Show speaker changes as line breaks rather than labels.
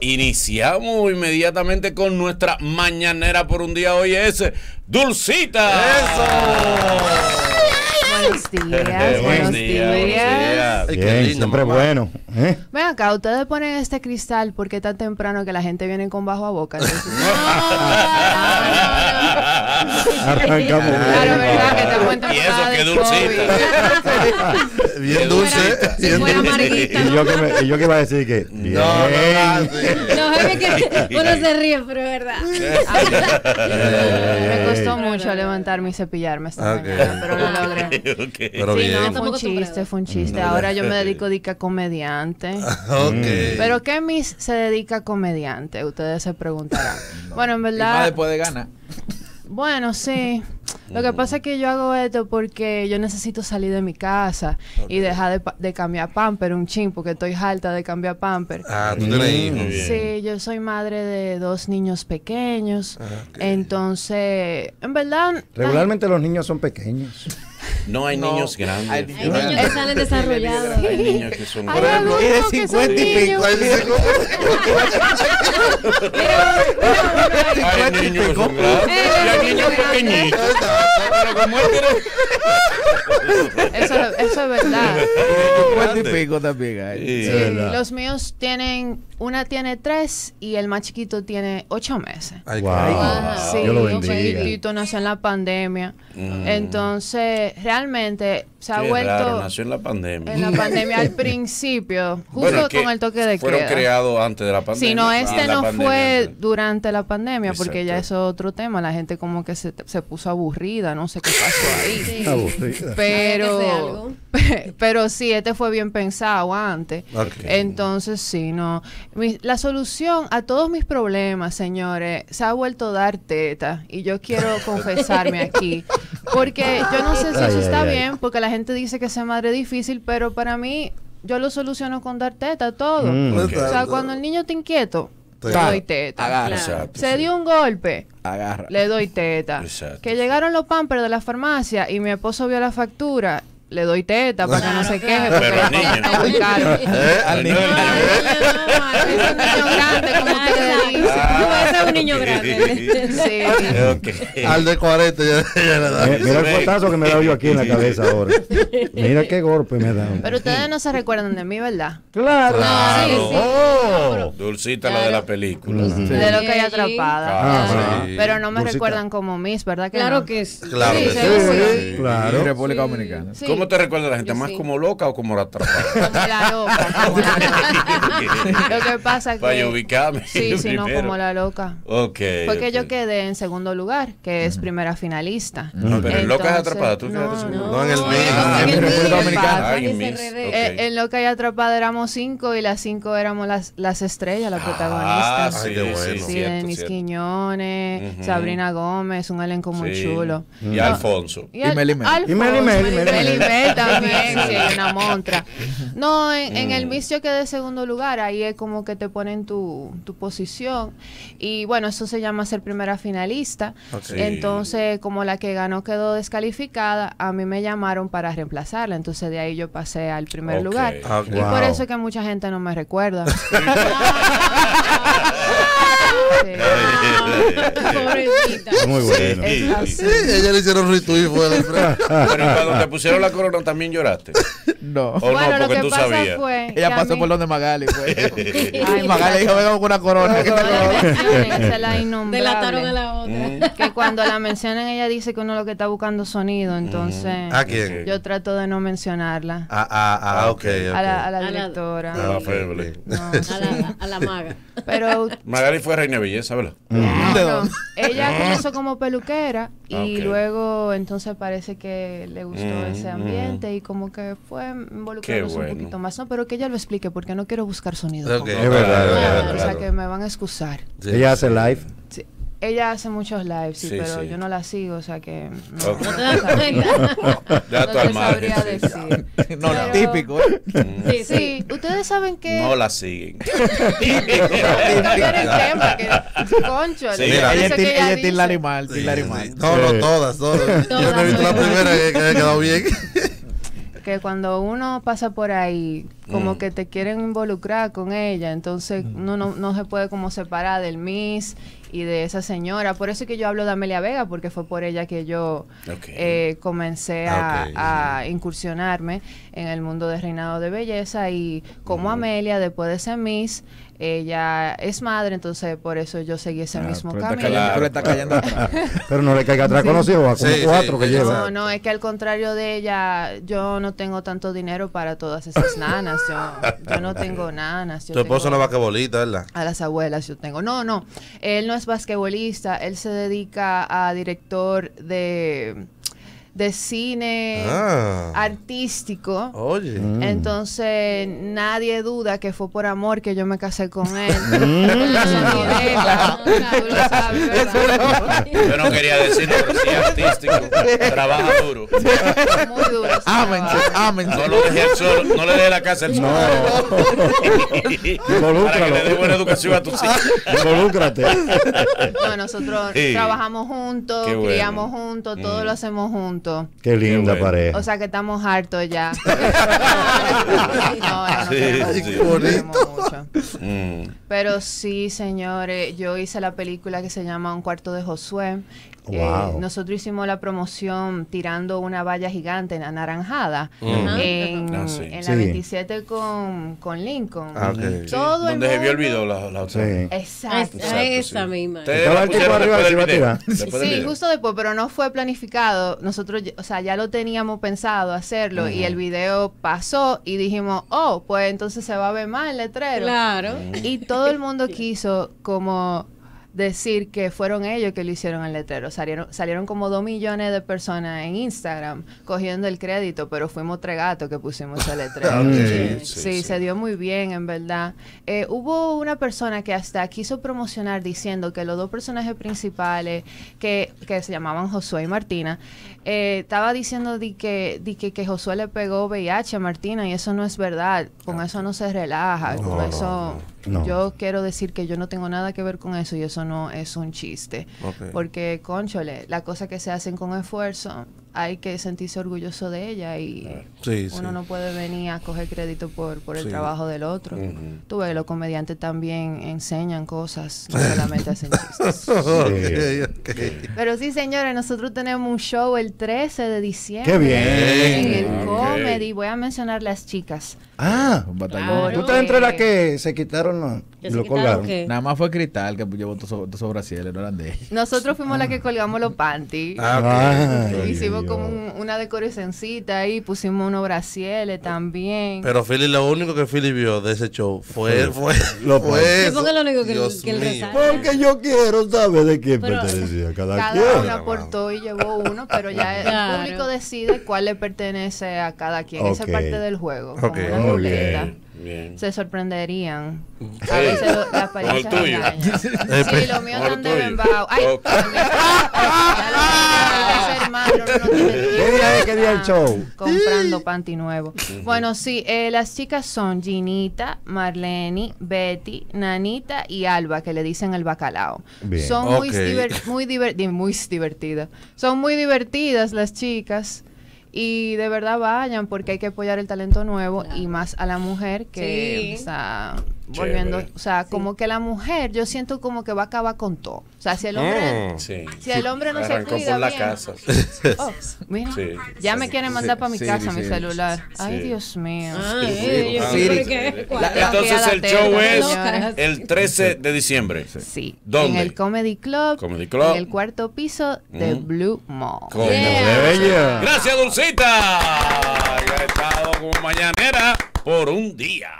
Iniciamos inmediatamente con nuestra mañanera por un día. Hoy es Dulcita.
Días,
Buenos días, buenos días.
Bien,
lindo,
siempre
mamá.
bueno. ¿eh?
Ven acá, ustedes ponen este cristal porque está temprano que la gente viene con bajo a boca. entonces-
Arrancamos
Claro, verdad que estamos en
Y eso que dulcita.
Bien dulce.
Si
bien
fuera
dulce.
Y yo que, me, y yo que iba a decir que. Bien.
No, no, no. sí.
No, que uno se ríe, pero es verdad.
Me costó mucho levantarme y cepillarme esta
Ok.
mañana, pero lo logré.
Pero
sí,
bien.
no, fue un chiste, fue un chiste. Ahora yo me dedico a a comediante.
Ok.
¿Pero qué Miss se dedica a comediante? Ustedes se preguntarán. Bueno, en
Y más
verdad,
después de
bueno, sí. Lo que pasa es que yo hago esto porque yo necesito salir de mi casa y dejar de, pa- de cambiar pamper un chin, porque estoy harta de cambiar pamper.
Ah, tú tienes hijos.
Sí, yo soy madre de dos niños pequeños.
Ah.
Entonces, en verdad...
Regularmente los niños son pequeños.
No hay
No.
niños grandes.
Hay
Hay niños que salen desarrollados.
Hay niños que son
Hay
grandes.
algunos
y de
que son
50 y
dice,
Hay niños que son grandes. Hay niños pequeñitos. Pero como él
Eso, eso es verdad.
Cincuenta y pico también hay.
Sí.
Los míos tienen, una tiene tres y el más chiquito tiene ocho meses.
Ay,
Wow.
Ajá.
Sí,
Dios lo
un
bendiga.
chiquitito nació en la pandemia.
Mm.
Entonces, realmente se ha
Qué
vuelto
raro, nació en la pandemia.
en la pandemia al principio, justo
Bueno,
con el toque de
Fueron
queda.
creados antes de la pandemia.
Si no, este
en la
no
pandemia,
fue durante la pandemia, porque ya es otro tema. La gente como que se, se puso aburrida, no sé qué pasó ahí.
Sí.
Aburrida.
Pero, pero sí, este fue bien pensado antes. Entonces, sí, no. Mi- la solución a todos mis problemas, señores, se ha vuelto dar teta. Y yo quiero confesarme aquí. Porque yo no sé si
Ay,
eso
ay,
está
ay.
bien, porque la gente dice que ser madre es difícil, pero para mí, yo lo soluciono con dar teta todo.
Mm.
O sea, cuando el niño está inquieto, le
Claro.
doy teta.
Agarra.
Exacto,
Se
sí.
dio un golpe,
Agarra.
le doy teta.
Exacto,
que
sí.
llegaron los pampers de la farmacia y mi esposo vio la factura, le doy teta para que no se queje porque
Pero niño.
está muy caro.
¿Eh?
Al niño.
Un niño grande, como ustedes dicen.
Es un niño grande.
Sí.
Ok.
Al de 40 ya, ya le da.
Mira el fuetazo que me he dado yo aquí en la cabeza ahora. Mira qué golpe me he dado.
Pero ustedes no se recuerdan de mí, ¿verdad?
Claro.
Claro.
Sí, sí.
Oh.
Dulcita la de la película.
Ujú.
De lo que hay
Sí.
atrapada.
Ah,
sí.
Pero no me
Dulcita.
recuerdan como Miss, ¿verdad que
Claro
no?
que sí.
Claro
Sí,
que sí.
Claro.
República Dominicana.
Sí.
¿Cómo te recuerda la gente?
Yo
¿Más
sí.
como loca o como la atrapada?
Como la loca. como la loca. Lo que pasa
Para yo
que...
ubicarme.
Sí, sí, no, como la loca.
Ok.
Porque
ok.
yo quedé en segundo lugar, que es primera finalista.
No, pero en loca es atrapada. ¿Tú quedaste
no,
segundo?
No, en el
No,
mío.
Ah,
en
en
el.
Ok.
Eh, en Loca y Atrapada éramos cinco y las cinco éramos las, las estrellas, las
Ah,
protagonistas.
sí,
Ay, qué bueno.
sí,
Sí,
cierto,
Denis
cierto.
Quiñones,
Ujú.
Sabrina Gómez, un elenco muy
Sí.
chulo.
Y
No,
Alfonso.
Y, al-
Meli Mel.
Alfonso,
Y Meli Mel,
Meli
Meli
Mel, también, sí, una montra. No, en, en
Mm.
el Miss yo quedé segundo lugar, ahí es como que te ponen tu, tu posición. Y bueno, eso se llama ser primera finalista. Entonces, como la que ganó quedó descalificada, a mí me llamaron para reemplazarla. Entonces, de ahí yo pasé al primer lugar.
Ah.
Y por eso es que mucha gente no me recuerda. Sí.
Pobrecita.
Muy bueno.
Sí, ella le hicieron retweet fue.
Pero cuando te pusieron la corona también lloraste.
No.
¿O
Bueno,
no?
lo
Porque
que
tú
pasa
sabías.
fue.
Ella pasó
mí-
por donde Magali.
Ay,
Magali dijo, venga con una corona.
Es la
Delataron a la otra.
Mm.
Que cuando la mencionan, ella dice que uno lo que está buscando sonido. Entonces,
¿A quién?
yo trato de no mencionarla.
Ah, ah, ah, ok.
A la, a la
A la-
directora.
Ah, feble.
No,
A la, a la maga.
pero
Magali fue reina de belleza, ¿verdad?
no, ella comenzó como peluquera y
Ah, ok.
luego entonces parece que le gustó
Mm,
ese ambiente y como que fue involucrándose
bueno.
un poquito más. No, pero que ella lo explique porque no quiero buscar sonido.
Ok.
con-
Es verdad, es
Ah,
verdad.
O sea
claro.
que me van a excusar.
Sí.
Ella hace live.
Ella hace muchos lives, sí,
Sí,
pero
sí.
yo no la sigo, o sea que no,
Ok.
¿No te das cuenta?
Ya
no
tú al
te sabría decir.
No,
Pero-
típico. ¿eh?
Sí, sí.
Ustedes saben que
No la siguen.
quieren tema, que concho,
Sí,
mira.
Ella es til animal,
sí.
animal.
No, no, todas, todas. Yo no he visto la primera que, que haya quedado bien.
que cuando uno pasa por ahí como
Mm.
que te quieren involucrar con ella, entonces uno no, no se puede como separar del Miss y de esa señora. Por eso es que yo hablo de Amelia Vega, porque fue por ella que yo eh, comencé
Ah,
a, incursionarme en el mundo de reinado de belleza y como Amelia, después de ser Miss, ella es madre, entonces por eso yo seguí ese
Ah,
mismo
pero
camino.
pero está callando atrás.
Pero no le caiga atrás con los hijos,
Sí, sí,
cuatro que
sí,
lleva.
No, no, es que al contrario de ella, yo no tengo tanto dinero para todas esas nanas. Yo, yo no tengo nanas. Yo
Tu esposo
tengo
no va que bolita, ¿verdad?
a las abuelas yo tengo. No, no. Él no es basquetbolista. Él se dedica a director de, de cine
Ah.
artístico.
Oye.
Mm.
Entonces nadie duda que fue por amor que yo me casé con él. ¿verdad?
Yo no quería decirlo, pero sí artístico. Trabaja duro.
Muy duro.
Ámense, ámense.
No lo dejes solo, no le dejes la casa al solo. Para que
Involúcralo.
le dé buena educación a tus hijos.
Involúcrate.
No, nosotros
Sí.
trabajamos juntos,
bueno.
criamos juntos, todo
Mm.
lo hacemos juntos.
Qué linda
Qué bueno.
pareja.
O sea que estamos hartos ya. no, no, no
Sí,
queremos
sí.
mucho,
Qué bonito.
queremos mucho.
Mm.
Pero sí, señores, yo hice la película que se llama Un cuarto de Josué. Eh, nosotros hicimos la promoción tirando una valla gigante en anaranjada
Ajá.
en,
Ah, sí.
en
Sí.
la 27 con, con Lincoln.
Ah.
Sí.
Todo el
Donde se vio el
mundo-
video la, la otra.
Sí.
Exacto.
Esa,
Exacto,
esa
sí.
misma.
Estaba
la
el tipo arriba se iba a tirar.
Sí, justo después, pero no fue planificado. Nosotros, o sea, ya lo teníamos pensado hacerlo y el video pasó y dijimos, oh, pues entonces se va a ver más el letrero.
Claro.
Y todo el mundo quiso como decir que fueron ellos que lo hicieron el letrero. Salieron, salieron como dos millones de personas en Instagram cogiendo el crédito, pero fuimos tres gatos que pusimos el letrero. Sí,
Sí,
sí,
sí.
se dio muy bien, en verdad. Eh, hubo una persona que hasta quiso promocionar diciendo que los dos personajes principales, que, que se llamaban Josué y Martina, eh, estaba diciendo di que, di que, que Josué le pegó VIH a Martina y eso no es verdad. Con eso no se relaja.
No,
con
no,
eso
no.
yo quiero decir que yo no tengo nada que ver con eso y eso no es un chiste. Porque, conchole, las cosas que se hacen con esfuerzo, hay que sentirse orgulloso de ella y
Sí, sí.
uno no puede venir a coger crédito por, por el
Sí.
trabajo del otro.
Ujú.
Tú ves, los comediantes también enseñan cosas, no solamente hacen chistes.
Ok, ok.
Pero sí, señores, nosotros tenemos un show el 13 de diciembre.
¡Qué bien!
En el
Ok.
comedy. Voy a mencionar las chicas.
Ah,
Un batallón.
Claro.
tú estás entre las que se quitaron la-
¿Que se
lo
quitaron
colgaron.
qué?
Nada más fue Cristal que llevó todos esos brasiles, no eran de ella.
Nosotros fuimos las que colgamos los panties.
Ah, ok.
Hicimos como un- una decoracioncita ahí, pusimos unos brasieles también.
Pero Philly, lo único que Philly vio de ese show fue, fue,
Lo
fue.
Sí,
eso.
porque lo único que-
Dios
que
mío.
Porque yo quiero saber de quién
Pero-
pertenecía cada,
cada
quien.
uno aportó y llevó uno, pero ya
Claro.
el público decide cuál le pertenece a cada quien. Esa
Ok.
es parte del juego. como
Ok.
una
Muy bien.
Bien.
Se sorprenderían.
Sí.
A veces lo- las apariencias
tuyo.
Sí, lo mío
tuyo.
bembao. Ay,
Ok.
ya lo que ser malo, no, no tiene
¿Qué día el show?
Comprando panty nuevo. Bueno, sí, eh, las chicas son Ginita, Marlene, Betty, Nanita y Alba, que le dicen el bacalao.
Bien.
Son muy,
Ok.
diver- muy, diver- di- muy divertidas. Son muy divertidas las chicas. Y de verdad vayan porque hay que apoyar el talento nuevo y más a la mujer que
Sí.
está volviendo,
Chévere.
o sea, como que la mujer yo siento como que va a acabar con todo. O sea, si el hombre
Mm.
Sí.
si el hombre no se cuida
por la
bien.
casa.
Oh, mira,
Sí.
ya me quieren mandar para mi
Sí,
casa
sí,
mi
sí.
celular. Ay. Dios mío.
Ay,
La-
Entonces el show es el 13 de diciembre.
Sí.
¿Dónde?
En el Comedy Club.
Comedy Club.
En el cuarto piso de
Mm.
Blue Mall.
Como
Yeah.
Gracias, Dulcita. Ya he estado como mañanera por un día.